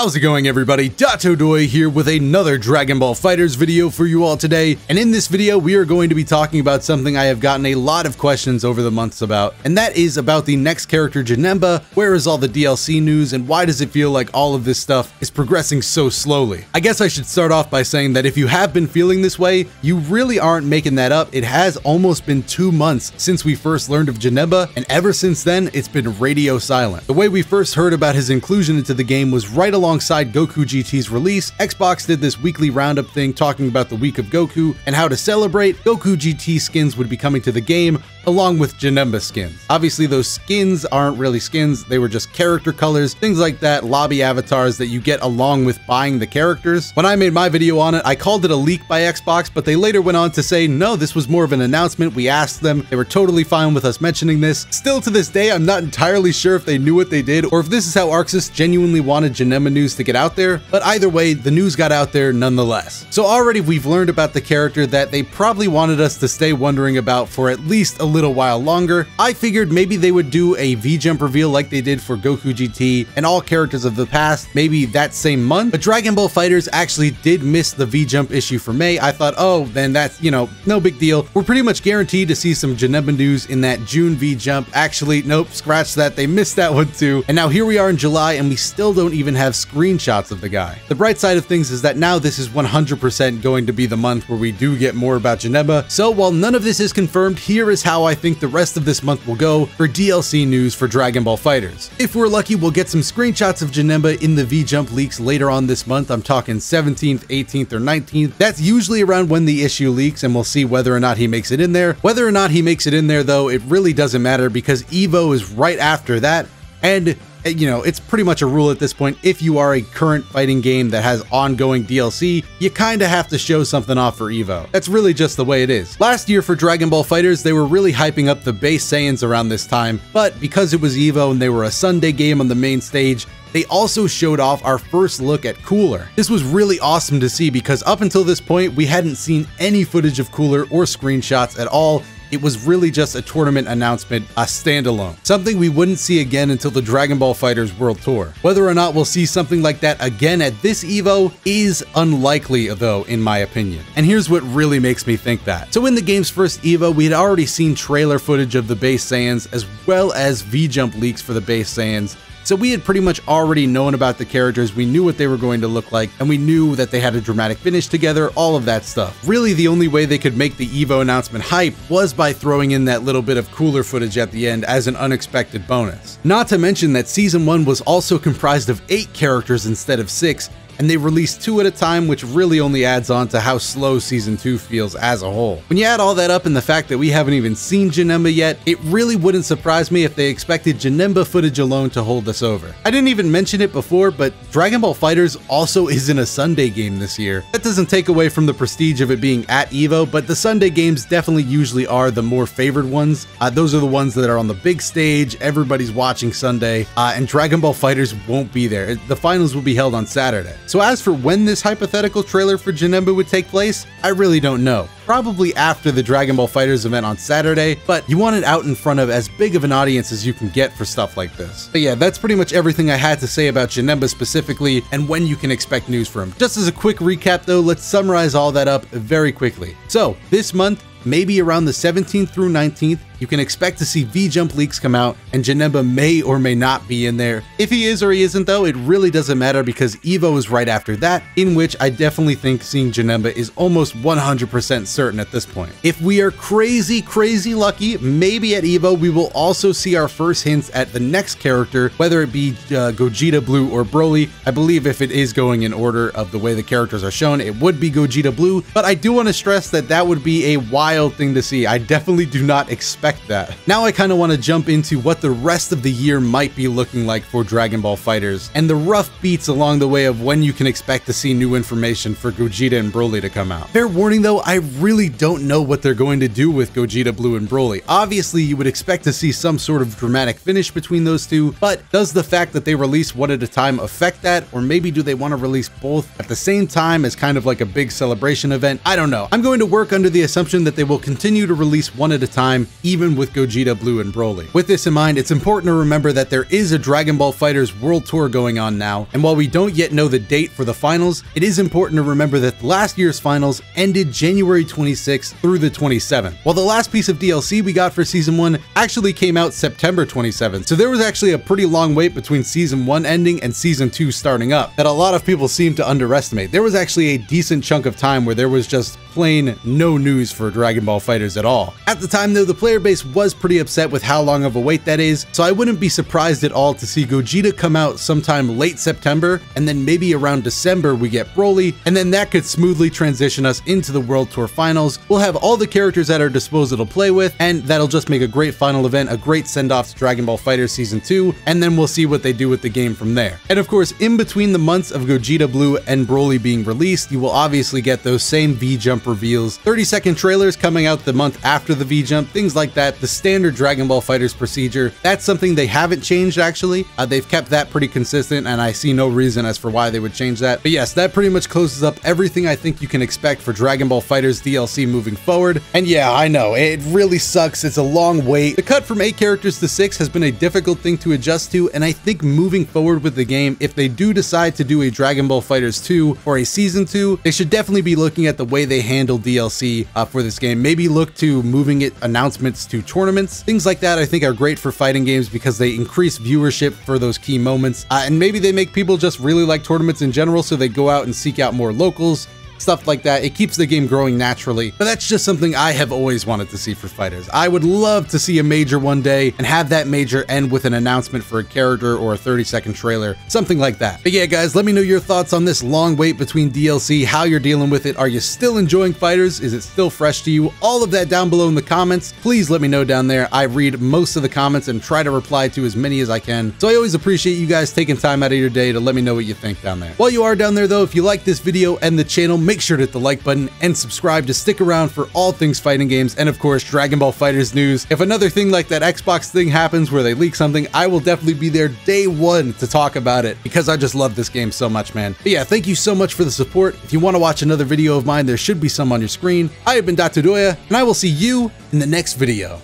How's it going everybody? DotoDoya here with another Dragon Ball FighterZ video for you all today. And in this video, we are going to be talking about something I have gotten a lot of questions over the months about, and that is about the next character Janemba. Where is all the DLC news and why does it feel like all of this stuff is progressing so slowly? I guess I should start off by saying that if you have been feeling this way, you really aren't making that up. It has almost been two months since we first learned of Janemba, and ever since then, it's been radio silent. The way we first heard about his inclusion into the game was right along alongside Goku GT's release, Xbox did this weekly roundup thing talking about the week of Goku and how to celebrate, Goku GT skins would be coming to the game, along with Janemba skins. Obviously, those skins aren't really skins, they were just character colors, things like that, lobby avatars that you get along with buying the characters. When I made my video on it, I called it a leak by Xbox, but they later went on to say, no, this was more of an announcement. We asked them, they were totally fine with us mentioning this. Still to this day, I'm not entirely sure if they knew what they did or if this is how ArcSys genuinely wanted Janemba news to get out there, but either way, the news got out there nonetheless. So already we've learned about the character that they probably wanted us to stay wondering about for at least a little while longer, I figured maybe they would do a V-Jump reveal like they did for Goku GT and all characters of the past, maybe that same month. But Dragon Ball FighterZ actually did miss the V-Jump issue for May. I thought, oh, then that's, you know, no big deal. We're pretty much guaranteed to see some Janemba news in that June V-Jump. Actually, nope, scratch that. They missed that one too. And now here we are in July and we still don't even have screenshots of the guy. The bright side of things is that now this is 100% going to be the month where we do get more about Janemba. So while none of this is confirmed, here is how I think the rest of this month will go for DLC news for Dragon Ball FighterZ. If we're lucky, we'll get some screenshots of Janemba in the V-Jump leaks later on this month. I'm talking 17th, 18th, or 19th. That's usually around when the issue leaks, and we'll see whether or not he makes it in there. Whether or not he makes it in there, though, it really doesn't matter because EVO is right after that, and Eh, you know, it's pretty much a rule at this point. If you are a current fighting game that has ongoing DLC, you kind of have to show something off for EVO. That's really just the way it is. Last year for Dragon Ball FighterZ, they were really hyping up the base Saiyans around this time, but because it was EVO and they were a Sunday game on the main stage, they also showed off our first look at Cooler. This was really awesome to see because up until this point, we hadn't seen any footage of Cooler or screenshots at all, it was really just a tournament announcement, a standalone. Something we wouldn't see again until the Dragon Ball FighterZ World Tour. Whether or not we'll see something like that again at this EVO is unlikely though, in my opinion. And here's what really makes me think that. So in the game's first EVO, we had already seen trailer footage of the base Saiyans as well as V-Jump leaks for the base Saiyans so we had pretty much already known about the characters, we knew what they were going to look like, and we knew that they had a dramatic finish together, all of that stuff. Really, the only way they could make the EVO announcement hype was by throwing in that little bit of cooler footage at the end as an unexpected bonus. Not to mention that Season 1 was also comprised of 8 characters instead of 6, and they release two at a time, which really only adds on to how slow Season 2 feels as a whole. When you add all that up and the fact that we haven't even seen Janemba yet, it really wouldn't surprise me if they expected Janemba footage alone to hold us over. I didn't even mention it before, but Dragon Ball FighterZ also isn't a Sunday game this year. That doesn't take away from the prestige of it being at EVO, but the Sunday games definitely usually are the more favored ones. Uh, those are the ones that are on the big stage, everybody's watching Sunday, uh, and Dragon Ball FighterZ won't be there. The finals will be held on Saturday. So as for when this hypothetical trailer for Janemba would take place, I really don't know. Probably after the Dragon Ball FighterZ event on Saturday, but you want it out in front of as big of an audience as you can get for stuff like this. But yeah, that's pretty much everything I had to say about Janemba specifically and when you can expect news from him. Just as a quick recap though, let's summarize all that up very quickly. So, this month, maybe around the 17th through 19th, you can expect to see V-Jump leaks come out, and Janemba may or may not be in there. If he is or he isn't though, it really doesn't matter because EVO is right after that, in which I definitely think seeing Janemba is almost 100% certain at this point. If we are crazy, crazy lucky, maybe at EVO we will also see our first hints at the next character, whether it be uh, Gogeta Blue or Broly. I believe if it is going in order of the way the characters are shown, it would be Gogeta Blue, but I do want to stress that that would be a wild thing to see. I definitely do not expect expect that. Now I kind of want to jump into what the rest of the year might be looking like for Dragon Ball FighterZ and the rough beats along the way of when you can expect to see new information for Gogeta and Broly to come out. Fair warning though, I really don't know what they're going to do with Gogeta Blue and Broly. Obviously, you would expect to see some sort of dramatic finish between those two, but does the fact that they release one at a time affect that? Or maybe do they want to release both at the same time as kind of like a big celebration event? I don't know. I'm going to work under the assumption that they will continue to release one at a time, even even with Gogeta Blue and Broly. With this in mind, it's important to remember that there is a Dragon Ball FighterZ World Tour going on now, and while we don't yet know the date for the finals, it is important to remember that last year's finals ended January 26th through the 27th, while the last piece of DLC we got for Season 1 actually came out September 27th, so there was actually a pretty long wait between Season 1 ending and Season 2 starting up that a lot of people seem to underestimate. There was actually a decent chunk of time where there was just plain no news for Dragon Ball FighterZ at all. At the time though, the player base was pretty upset with how long of a wait that is, so I wouldn't be surprised at all to see Gogeta come out sometime late September, and then maybe around December we get Broly, and then that could smoothly transition us into the World Tour Finals. We'll have all the characters at our disposal to play with, and that'll just make a great final event, a great send-off to Dragon Ball Fighter Season 2, and then we'll see what they do with the game from there. And of course, in between the months of Gogeta Blue and Broly being released, you will obviously get those same V-Jump jump reveals, 30 second trailers coming out the month after the V jump, things like that, the standard Dragon Ball FighterZ procedure. That's something they haven't changed actually. Uh, they've kept that pretty consistent and I see no reason as for why they would change that. But yes, that pretty much closes up everything I think you can expect for Dragon Ball FighterZ DLC moving forward. And yeah, I know, it really sucks. It's a long wait. The cut from 8 characters to 6 has been a difficult thing to adjust to and I think moving forward with the game, if they do decide to do a Dragon Ball FighterZ 2 or a Season 2, they should definitely be looking at the way they handle DLC uh, for this game. Maybe look to moving it announcements to tournaments. Things like that I think are great for fighting games because they increase viewership for those key moments. Uh, and maybe they make people just really like tournaments in general so they go out and seek out more locals stuff like that. It keeps the game growing naturally, but that's just something I have always wanted to see for fighters. I would love to see a major one day and have that major end with an announcement for a character or a 30 second trailer, something like that. But yeah, guys, let me know your thoughts on this long wait between DLC, how you're dealing with it. Are you still enjoying fighters? Is it still fresh to you? All of that down below in the comments. Please let me know down there. I read most of the comments and try to reply to as many as I can. So I always appreciate you guys taking time out of your day to let me know what you think down there. While you are down there though, if you like this video and the channel, make sure to hit the like button and subscribe to stick around for all things fighting games and of course Dragon Ball FighterZ news. If another thing like that Xbox thing happens where they leak something, I will definitely be there day one to talk about it because I just love this game so much, man. But yeah, thank you so much for the support. If you want to watch another video of mine, there should be some on your screen. I have been DotoDoya, and I will see you in the next video.